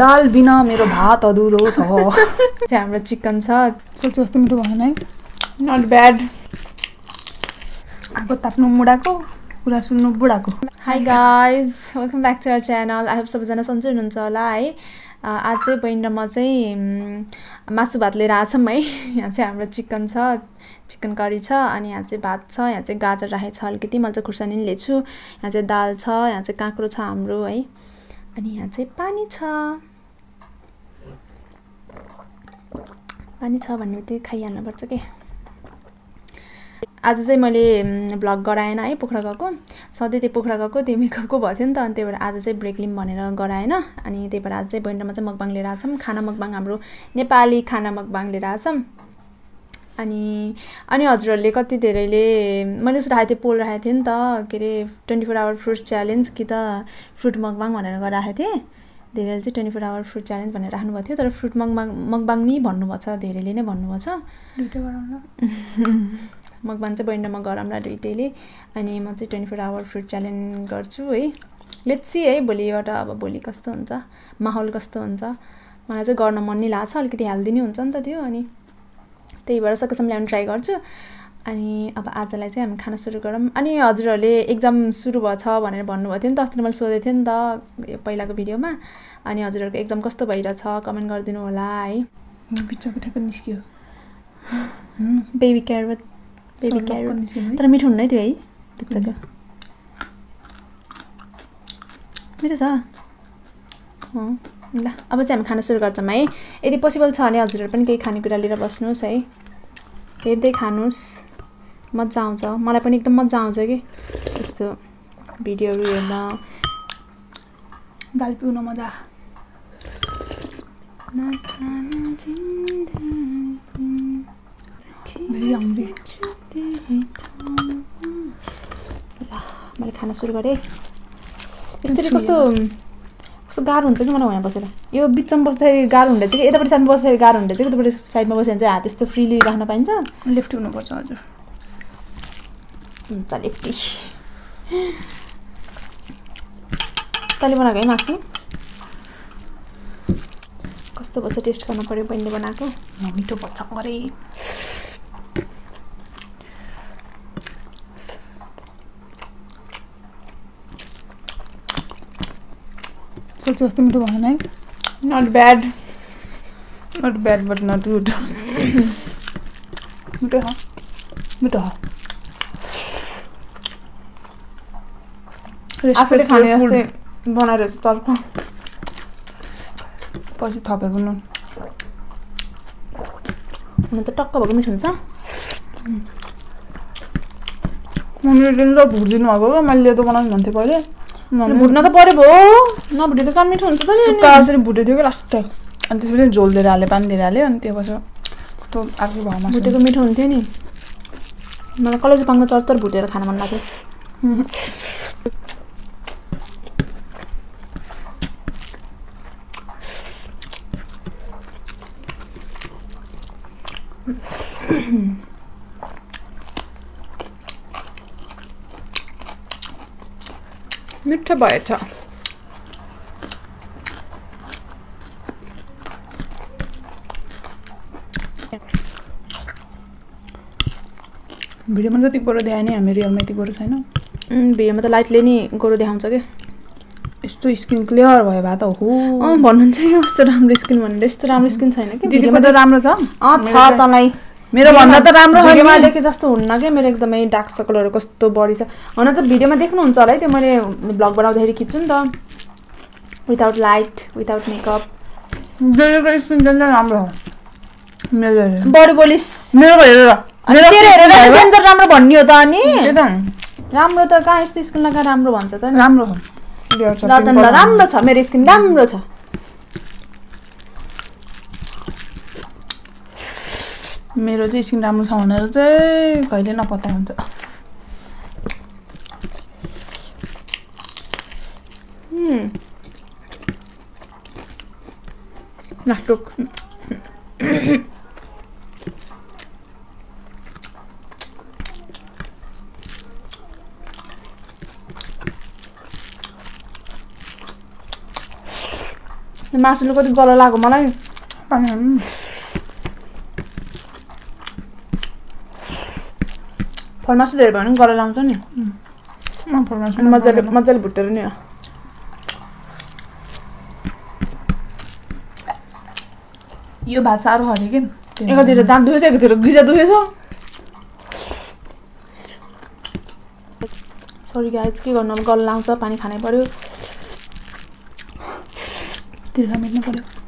दाल बिना मेरो भात अधुरो छ। चाहिँ हाम्रो चिकन छ सोच्छु जस्तो मिठो भएन है। नट ब्याड आगो ताप्नु मुडाको कुरा सुन्नु बुढाको। Hi guys welcome back to our channel I hope सबैजना सन्चै हुनुहुन्छ होला है। आज चाहिँ बहिनी र म चाहिँ मासु भात लिएर आछौँ है। यहाँ चाहिँ हाम्रो चिकन छ चिकन करी छ अनि यहाँ चाहिँ भात छ यहाँ चाहिँ गाजर राखेको छ अलिकति। मैले चाहिँ खुर्सानी पनि लिएको छु यहाँ चाहिँ दाल छ यहाँ चाहिँ काँक्रो छ हाम्रो है। अनि यहाँ चाहिँ पानी छ। पानी छ भन्ने बित्तिकै खाइहाल्नुपर्छ के? आज चाहिँ मैले भ्लग गराएन है पोखरा गएको सधैँ त्यो पोखरा गएको त्यो मेकअपको भएको थियो नि त अनि त्यही भएर आज चाहिँ ब्रेक लिउँ भनेर गराएन। अनि त्यही भएर आज चाहिँ बहिनीमा चाहिँ मकबाङ लिएर आएको छौँ। खाना मकबाङ हाम्रो नेपाली खाना मकबाङ लिएर आएको छौँ। अनि अनि हजुरहरूले कति धेरैले मैले उसो राखेको थिएँ पोल राखेको थिएँ नि त। के अरे twenty four hour fruits challenge कि त फ्रुट मकबाङ भनेर गराएको थिएँ। धेरैले चाहिँ twenty four hour fruit challenge भनेर राख्नुभएको थियो तर फ्रुट मकबाङ मकबाङ नि भन्नुभएको छ धेरैले नै भन्नुभएको छ। मकबान चाहिँ बहिनी र म गरौँला दुइटैले अनि म चाहिँ twenty four hour fruit challenge गर्छु है। लेट्स सी है भोलिबाट अब भोलि कस्तो हुन्छ माहौल कस्तो हुन्छ। मलाई चाहिँ गर्न मन नै लाग्छ अलिकति हेल्दी नै हुन्छ नि त त्यो अनि त्यही भएर सकेसम्म ल्याउनु ट्राई गर्छु। अनि अब आजलाई चाहिँ हामी खाना सुरु गरौँ। अनि हजुरहरूले एक्जाम सुरु भएछ भनेर भन्नुभएको थियो नि त अस्ति मैले सोधेको थिएँ नि त यो पहिलाको भिडियोमा। अनि हजुरहरूको एक्जाम कस्तो भइरहेछ कमेन्ट गरिदिनु होला है। बिचको निस्क्यो। बेबी क्यारोट बेबी क्यारोट तर मिठो हुनै थियो है पिज्जाको मिठो छ? ल अब चाहिँ हामी खाना सुरु गर्छौँ है। यदि पोसिबल छ भने हजुरहरू पनि केही खानेकुरा लिएर बस्नुहोस् है। हेर्दै खानुहोस्। मजा आउँछ। मलाई पनि एकदम मजा आउँछ कि। यस्तो भिडियोहरू हेर्न। दाल पिउन मजा। मैले खाना सुरु गरेँ। यसरी कस्तो कस्तो गाह्रो हुन्छ कि मलाई वहाँ बसेर? यो बिचमा बस्दाखेरि गाह्रो हुँदैछ कि? यतापट्टि साइडमा बस्दाखेरि गाह्रो हुँदैछ कि? उतापट्टि साइडमा बस्यो भने चाहिँ हात यस्तो फ्रिली राख्न पाइन्छ? लेफ्ट हुनुपर्छ हजुर। हुन्छ लेफ्टी तैँले बनाएको है मासु कस्तो भन्छ टेस्ट गर्नु पऱ्यो बहिनीले बनाएको मिठो पर्छ अरे सोच्छु जस्तो मिठो भएन है not bad not bad but not good मिठो मिठो आफूले खाने जस्तै बनाएर तर्क पछि थपेको नुन हुन त टक्क भएको मिठो हुन्छ मम्मीले त भुटिदिनु भएको क्या मैले त बनाउनु भन्थेँ पहिले भुट्न त पऱ्यो भयो नभुटे त कहाँ मिठो हुन्छ त यसरी भुटेको थियो कि लास्ट अनि त्यसपछि झोल दिएर हाल्यो पानी दिएर हाल्यो अनि त्यो पछि कस्तो अर्को भाउमा भुटेको मिठो हुन्थ्यो नि मलाई कलेज पाङ्गो चरचर भुटेर खान मन लाग्यो भएछ भिडियोमा जति गोरो देखायो नि हामी रियलमा यति गोरो छैन। भिडियोमा त लाइटले नि गोरो देखाउँछ कि? यस्तो स्किन क्लियर भयो भए त हो। भन्नुहुन्छ कस्तो राम्रो स्किन भनेर यस्तो राम्रो स्किन छैन कि? दिदीको त राम्रो छ। छ तँलाई। मेरो भन्दा त राम्रो भिडियोमा नि। देखे जस्तो हुन्न क्या मेरो एकदमै डार्क सर्कलहरू कस्तो बढी छ। हुन त भिडियोमा देख्नुहुन्छ होला है त्यो मैले भ्लग बनाउँदाखेरि खिच्छु नि त। Without light without makeup skin राम्रो बढी बोलिस। मेरो हेरेर। राम्रो भन्ने हो त अनि। राम्रो त कहाँ यस्तो स्किनलाई कहाँ राम्रो भन्छ त राम्रो राम्रो छ। मेरो स्किन राम्रो छ। मेरो चाहिँ स्किन राम्रो छ भनेर चाहिँ कहिले नपत्ता हुन्छ. नाटक मासुले कति गला लाग्यो मलाई पानी खानु फलमासु धेरै भयो भने गला लाउँछ नि अनि मजाले मजाले भुटेर नि हो। यो भात साह्रो खायो कि एकातिर दाँत दुखेछ एकातिर गिजा दुखेछ सरी गाइज के गर्नु अब गल लाउँछ पानी खानै पर्यो तिर्खा मेट्नु पऱ्यो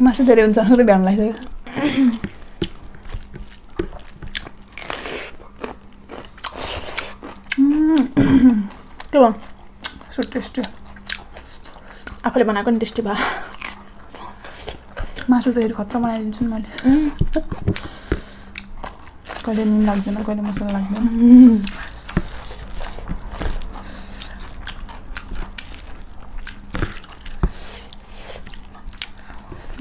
मासु धेरै हुन्छ जस्तो भ्याउनु लागिसक्यो के भयो सो टेस्टी आफूले बनाएको नि टेस्टी भयो मासु त हेरि खतरा बनाइदिन्छु नि मैले कहिले नुन लाग्दैन कहिले मसला लाग्दैन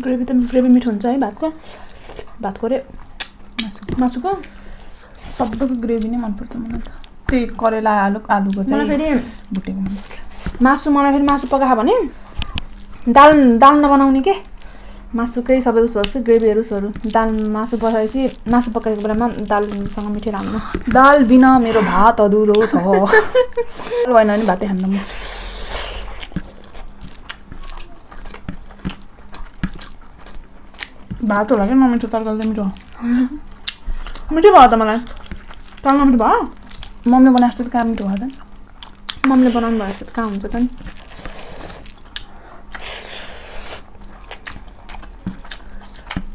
ग्रेभी त ग्रेभी मिठो हुन्छ है भातको? भातको रे मासु मासुको? सबैको ग्रेभी नै मनपर्छ मलाई त। त्यही करेला आलु आलुको चाहिँ फेरि भुटेको मासु। मलाई फेरि मासु पकायो भने दाल दाल नबनाउने के? मासुकै सबै उस भएपछि ग्रेभीहरू उसहरू दाल मासु बसाएपछि मासु पकाएको बेलामा दालसँग मिठै राम्रो दाल बिना मेरो भात अधुरो छ। भएन भने भातै खान्न म। भात होला क्या नमिठो तरकारी त मिठो मिठो भयो त मलाई तर नमिठो भयो मम्मीले बनाएको जस्तो त कहाँ मिठो भयो त मम्मीले बनाउनु भएको जस्तो त कहाँ हुन्छ त नि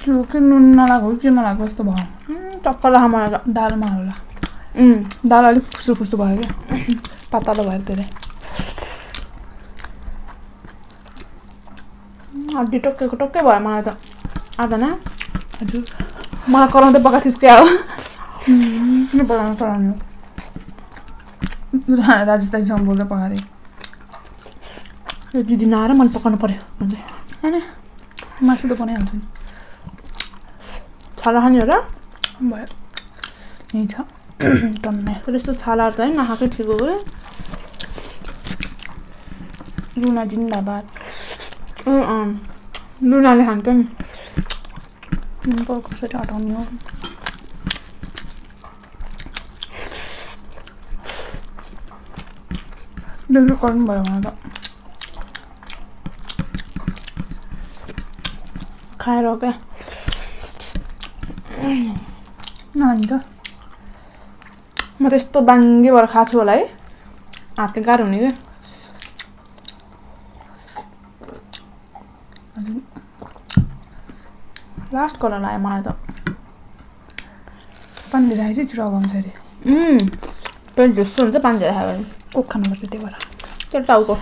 त्यो के नुन नलागेको हो, के नलागेको जस्तो भयो टक्क लाग्यो मलाई दालमा होला दाल अलिक फुसु फुसु भयो क्या पातलो भयो धेरै हड्डी टक्केको टक्कै भयो मलाई त आधा न हजुर मलाई कराउँदै पकाएको थिइस् क्या हो किन पकाउनु पकाउनु राजेश दाइसँग बोल्दै पकाएको यो दिदी नआएर मैले पकाउनु पऱ्यो हुन्छ होइन मासु त बनाइहाल्छु नि छाला खाने हो र भयो यहीँ छ टन्नै यस्तो छालाहरू त है नखाएकै ठिक हो रुना जिन्दाबाद अँ लुनाले खान्छ नि नुनको कसरी हटाउने हो डेली गर्नुभयो भने त खाएर क्या नानी त म त यस्तो बाङ्गे भएर खाएको छु होला है हातले गाह्रो हुने क्या लास्ट कलर लाग्यो मलाई त। पानी धेरै चाहिँ छिटो अगाउँछ अरे। पेट झुस्सो हुन्छ पानी धेरै खायो भने। कोक खानुपर्छ त्यही भएर। त्यो टाउको।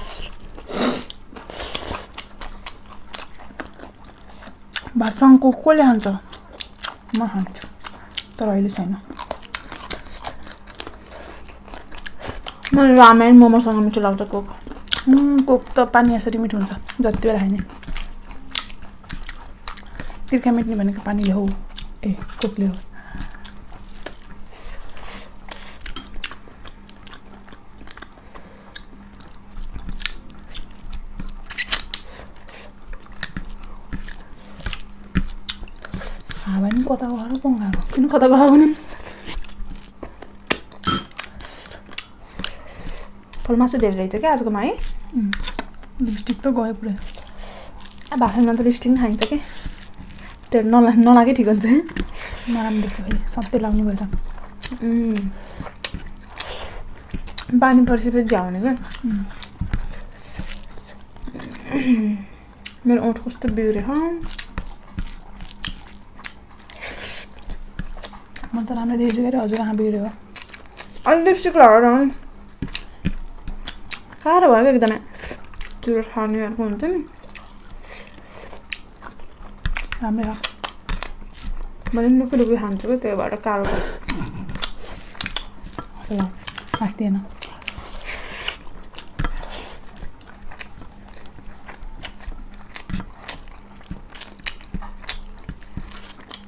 भातसँग कोक कसले खान्छ म खान्छु तर अहिले छैन। मलाई रामेन मोमोसँग मिठो लाग्छ कोक। कोक त पानी यसरी मिठो हुन्छ जति बेला खाने तिर्खा मेट्ने भनेको पानीले हो ए कोकले हो हावा नि कता गएर पङ्खाएको किन कता गयो भने फलमासु धेरै रहेछ क्या आजकोमा है लिपस्टिक त गयो पुरै। अब भाषणमा त लिस्टिङ खाइन्छ क्या? त्यो नला नलागे ठिक हुन्छ है नराम्रो देख्छ फेरि सधैँ लाउने भएर। पानी परिसकेपछि झ्याउ हुने क्या मेरो ओठ कस्तो बिग्रियो म त राम्रो देख्छु क्या हजुर कहाँ बिग्रेको अलि लिपस्टिक लगाएर साह्रो भयो क्या एकदमै चुरो खानेहरूको हुन्छ नि राम्रै हो मैले पनि लुकी लुकी खान्छु क्या त्यो भएर कालो चल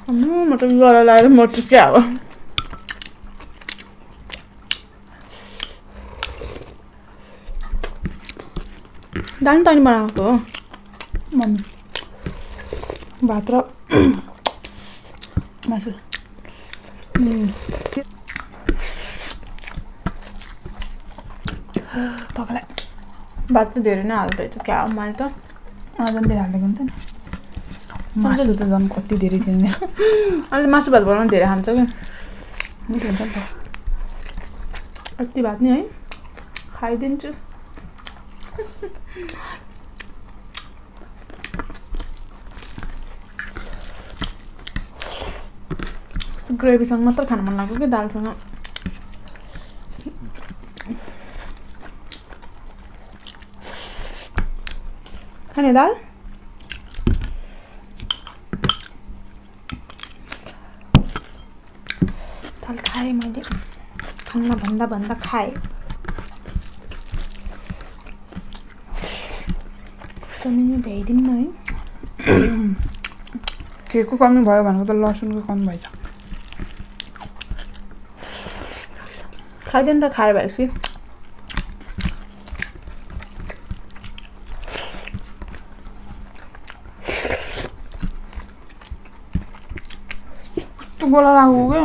अम्म, म त गला लगाएर मर्छु क्या अब नि तैँले बनाएको हो मम्मी भात र मासु. तपाईँलाई भात चाहिँ धेरै नै हाल्दो रहेछ क्या मैले त झन् धेरै हालिदिएको हुन्छ नि मासु त झन् कति धेरै किन्ने अहिले मासु भात बनाउनु धेरै खान्छ कि हुन्छ नि त यति भात नि है खाइदिन्छु कस्तो ग्रेभीसँग मात्र खानु मन लाग्यो कि दालसँग? खाने दाल? दाल खाएँ मैले। खान्न भन्दा भन्दा खाएँ। पनि भ्याइदिउँ न है। केको कमी भयो भनेको त लसुनको कमी भएछ खाइदियो नि त खाएर भएपछि गोला लाग्यो क्या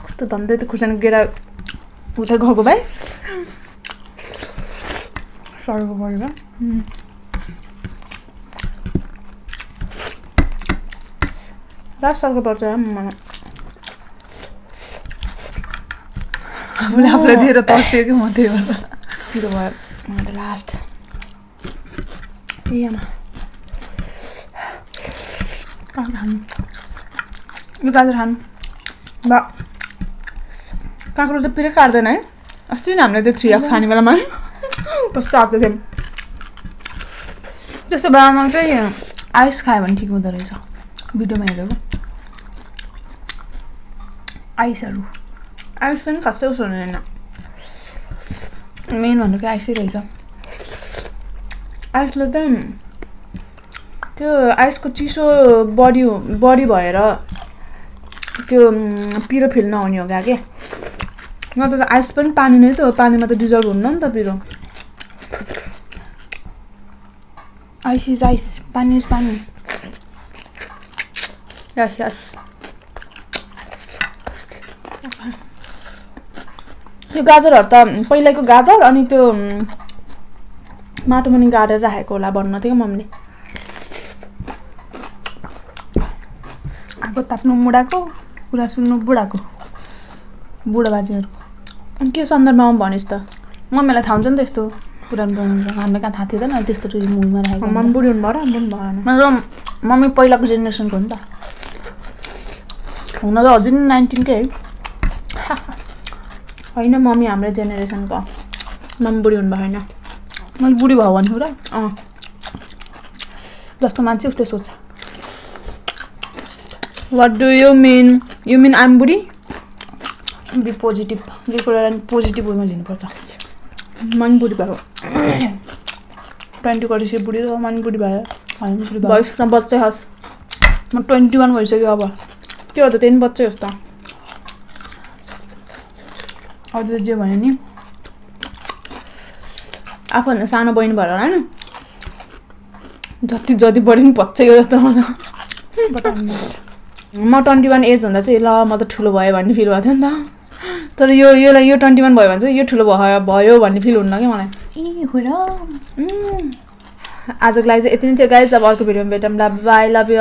कस्तो धन्दै त खुर्सानी गेडा उता गएको भाइ सरेको पऱ्यो लास्ट सालको पर्छ मलाई आफूले आफूलाई दिएर तर्सियो कि म त्यही भएर पिरो भयो लास्ट ए आमा गाजर खानु यो गाजर खानु बा काँक्रो चाहिँ पिरै काट्दैन है अस्ति नै हामीले त्यो थ्री एक्स खाने बेलामा कस्तो आएको थियो त्यस्तो बेलामा चाहिँ आइस खायो भने ठिक हुँदो रहेछ भिडियोमा हेरेको आइसहरू आइस पनि खासै उसो हुँदैन मेन भनेको आइसै रहेछ आइसले चाहिँ त्यो आइसको चिसो बडी बडी भएर त्यो पिरो फिल नहुने हो क्या के? नत्र त आइस पनि पानी नै त हो पानीमा त डिजल्भ हुन्न नि त पिरो। Ice is ice pani is pani yes yes यो गाजरहरू त पहिलाको गाजर अनि त्यो माटो मुनि गाडेर राखेको होला भन्नु थियो मम्मीले। आगो ताप्नु मुढाको कुरा सुन्नु बुढाको बुढा बाजेहरूको। अनि के सन्दर्भमा भनिस् त? मम्मीलाई थाहा हुन्छ नि त यस्तो। पुरानो पुरानो हामीलाई कहाँ थाहा थिएन त्यस्तो मुभीमा राखेको मम्मी बुढी हुनु भएर बुढी भएन। मेरो मम्मी पहिलाको जेनेरेसनको हो नि त। हुन त अझै नाइन्टिनकै है। होइन मम्मी हाम्रो जेनेरेसनको। मम्मी बुढी हुनु भएन। मैले बुढी भयो भने कुरा अँ। जस्तो मान्छे उस्तै सोच्छ। What do you mean you mean I'm बुढी? बी पोजिटिभ जे कुरालाई पोजिटिभ वेमा लिनुपर्छ मन बुढी भएको ट्वेन्टी गरेपछि बुढी त मन बुढी भयो हामी बुढी भयो भइसमा बच्चै हस् म ट्वेन्टी वान भइसक्यो अब के हो त त्यही पनि बच्चै होस् त अरूले जे भने नि आफूभन्दा सानो बहिनी भएर होला नि जति जति बढी पनि पच्चैको जस्तो म ट्वेन्टी वान एज हुँदा चाहिँ ल म त ठुलो भयो भन्ने फिल भएको थियो नि त तर यो योलाई यो ट्वेन्टी वान भयो भने चाहिँ यो ठुलो भयो भयो भन्ने फिल हुन्न क्या मलाई ए हो। आजको लागि चाहिँ यति नै थियो गाइज अब अर्को भिडियोमा भेटौँ ल बाई लभ यु